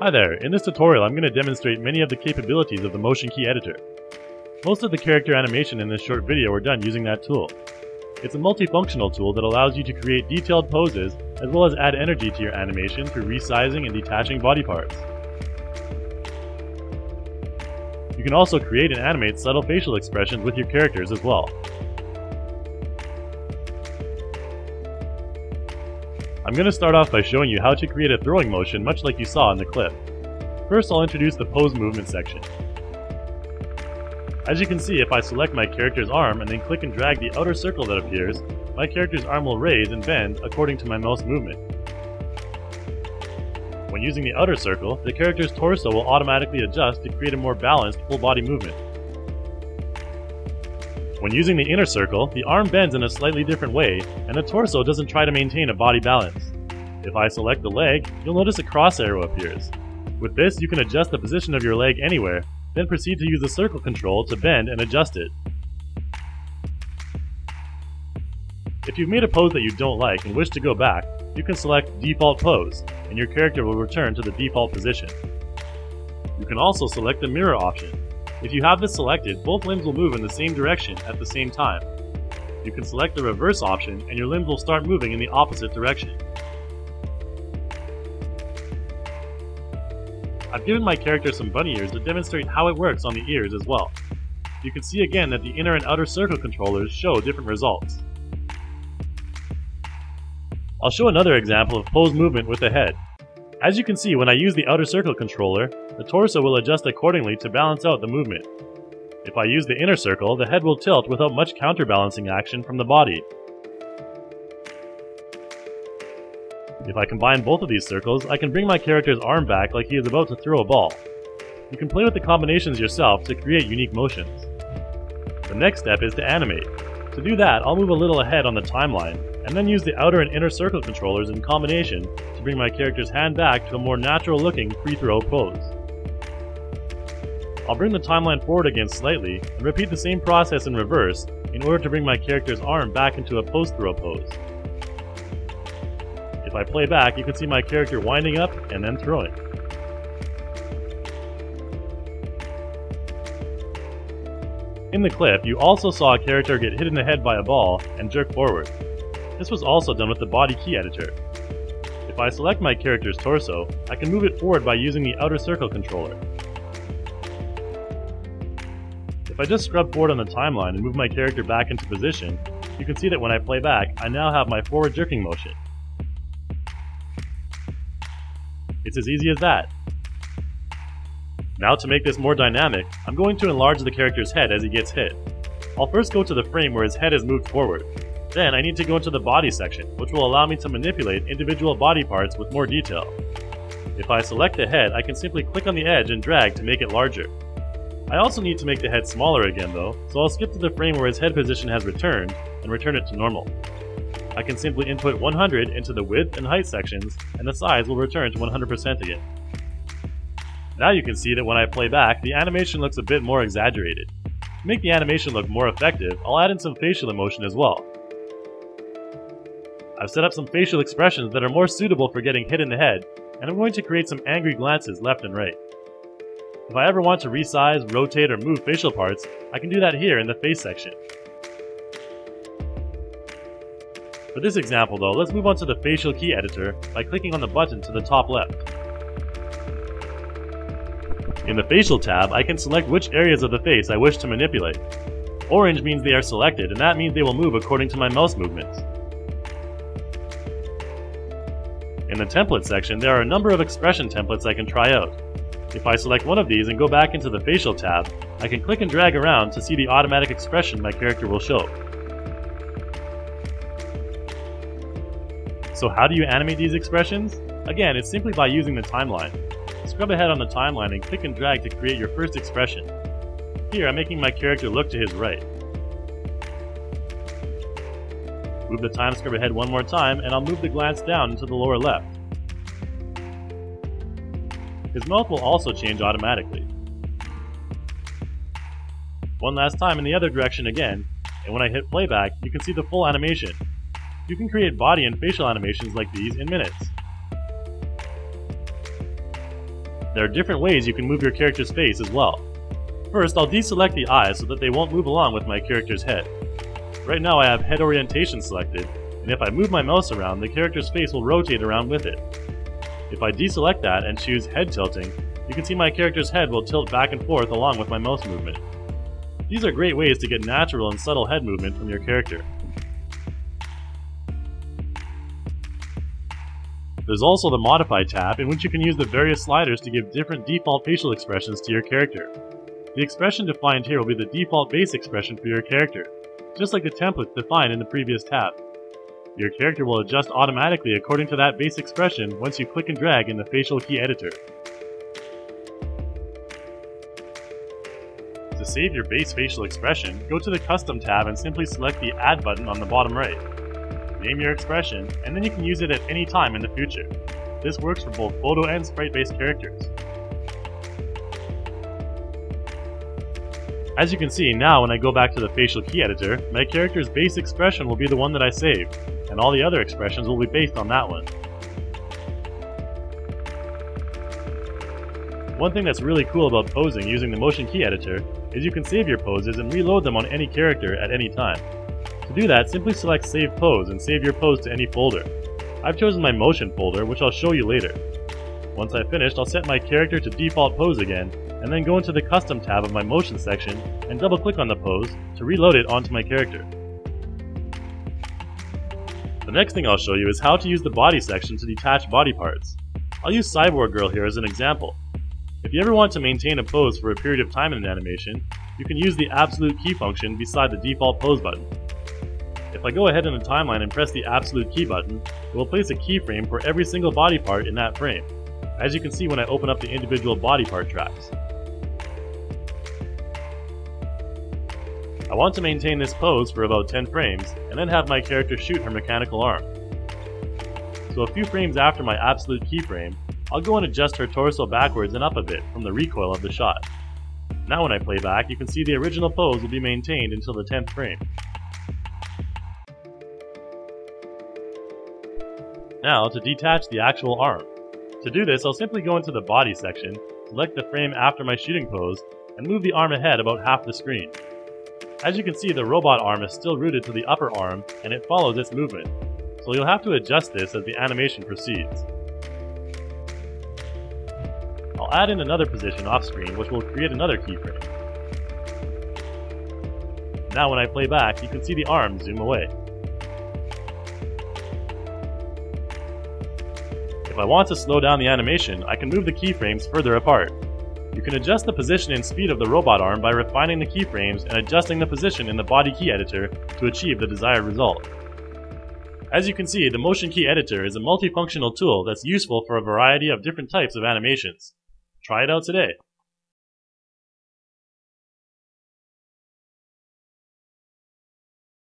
Hi there, in this tutorial I'm going to demonstrate many of the capabilities of the Motion Key Editor. Most of the character animation in this short video were done using that tool. It's a multifunctional tool that allows you to create detailed poses as well as add energy to your animation through resizing and detaching body parts. You can also create and animate subtle facial expressions with your characters as well. I'm going to start off by showing you how to create a throwing motion much like you saw in the clip. First I'll introduce the pose movement section. As you can see, if I select my character's arm and then click and drag the outer circle that appears, my character's arm will raise and bend according to my mouse movement. When using the outer circle, the character's torso will automatically adjust to create a more balanced full body movement. When using the inner circle, the arm bends in a slightly different way, and the torso doesn't try to maintain a body balance. If I select the leg, you'll notice a cross arrow appears. With this, you can adjust the position of your leg anywhere, then proceed to use the circle control to bend and adjust it. If you've made a pose that you don't like and wish to go back, you can select Default Pose, and your character will return to the default position. You can also select the mirror option, if you have this selected, both limbs will move in the same direction at the same time. You can select the reverse option and your limbs will start moving in the opposite direction. I've given my character some bunny ears to demonstrate how it works on the ears as well. You can see again that the inner and outer circle controllers show different results. I'll show another example of pose movement with the head. As you can see, when I use the outer circle controller, the torso will adjust accordingly to balance out the movement. If I use the inner circle, the head will tilt without much counterbalancing action from the body. If I combine both of these circles, I can bring my character's arm back like he is about to throw a ball. You can play with the combinations yourself to create unique motions. The next step is to animate. To do that, I'll move a little ahead on the timeline, and then use the outer and inner circle controllers in combination to bring my character's hand back to a more natural looking free-throw pose. I'll bring the timeline forward again slightly and repeat the same process in reverse in order to bring my character's arm back into a post-throw pose. If I play back, you can see my character winding up and then throwing. In the clip, you also saw a character get hit in the head by a ball and jerk forward. This was also done with the body key editor. If I select my character's torso, I can move it forward by using the outer circle controller. If I just scrub forward on the timeline and move my character back into position, you can see that when I play back, I now have my forward jerking motion. It's as easy as that. Now to make this more dynamic, I'm going to enlarge the character's head as he gets hit. I'll first go to the frame where his head is moved forward. Then I need to go into the body section, which will allow me to manipulate individual body parts with more detail. If I select the head, I can simply click on the edge and drag to make it larger. I also need to make the head smaller again though, so I'll skip to the frame where his head position has returned, and return it to normal. I can simply input 100 into the width and height sections, and the size will return to 100% again. Now you can see that when I play back, the animation looks a bit more exaggerated. To make the animation look more effective, I'll add in some facial emotion as well. I've set up some facial expressions that are more suitable for getting hit in the head, and I'm going to create some angry glances left and right. If I ever want to resize, rotate, or move facial parts, I can do that here in the face section. For this example though, let's move on to the facial key editor by clicking on the button to the top left. In the facial tab, I can select which areas of the face I wish to manipulate. Orange means they are selected, and that means they will move according to my mouse movements. In the template section, there are a number of expression templates I can try out. If I select one of these and go back into the facial tab, I can click and drag around to see the automatic expression my character will show. So how do you animate these expressions? Again, it's simply by using the timeline. Scrub ahead on the timeline and click and drag to create your first expression. Here, I'm making my character look to his right. Move the time scrub ahead one more time, and I'll move the glance down into the lower left. His mouth will also change automatically. One last time in the other direction again, and when I hit playback, you can see the full animation. You can create body and facial animations like these in minutes. There are different ways you can move your character's face as well. First, I'll deselect the eyes so that they won't move along with my character's head. Right now I have head orientation selected, and if I move my mouse around, the character's face will rotate around with it. If I deselect that and choose head tilting, you can see my character's head will tilt back and forth along with my mouse movement. These are great ways to get natural and subtle head movement from your character. There's also the Modify tab in which you can use the various sliders to give different default facial expressions to your character. The expression defined here will be the default base expression for your character, just like the template defined in the previous tab. Your character will adjust automatically according to that base expression once you click and drag in the facial key editor. To save your base facial expression, go to the Custom tab and simply select the Add button on the bottom right name your expression, and then you can use it at any time in the future. This works for both photo and sprite-based characters. As you can see, now when I go back to the facial key editor, my character's base expression will be the one that I saved, and all the other expressions will be based on that one. One thing that's really cool about posing using the motion key editor is you can save your poses and reload them on any character at any time. To do that, simply select Save Pose and save your pose to any folder. I've chosen my motion folder, which I'll show you later. Once I've finished, I'll set my character to default pose again, and then go into the custom tab of my motion section and double click on the pose to reload it onto my character. The next thing I'll show you is how to use the body section to detach body parts. I'll use Cyborg Girl here as an example. If you ever want to maintain a pose for a period of time in an animation, you can use the absolute key function beside the default pose button. If I go ahead in the timeline and press the absolute key button, it will place a keyframe for every single body part in that frame, as you can see when I open up the individual body part tracks. I want to maintain this pose for about 10 frames, and then have my character shoot her mechanical arm. So a few frames after my absolute keyframe, I'll go and adjust her torso backwards and up a bit from the recoil of the shot. Now when I play back, you can see the original pose will be maintained until the 10th frame. Now, to detach the actual arm. To do this, I'll simply go into the body section, select the frame after my shooting pose, and move the arm ahead about half the screen. As you can see, the robot arm is still rooted to the upper arm, and it follows its movement, so you'll have to adjust this as the animation proceeds. I'll add in another position off screen, which will create another keyframe. Now when I play back, you can see the arm zoom away. If I want to slow down the animation, I can move the keyframes further apart. You can adjust the position and speed of the robot arm by refining the keyframes and adjusting the position in the body key editor to achieve the desired result. As you can see, the Motion Key Editor is a multifunctional tool that's useful for a variety of different types of animations. Try it out today.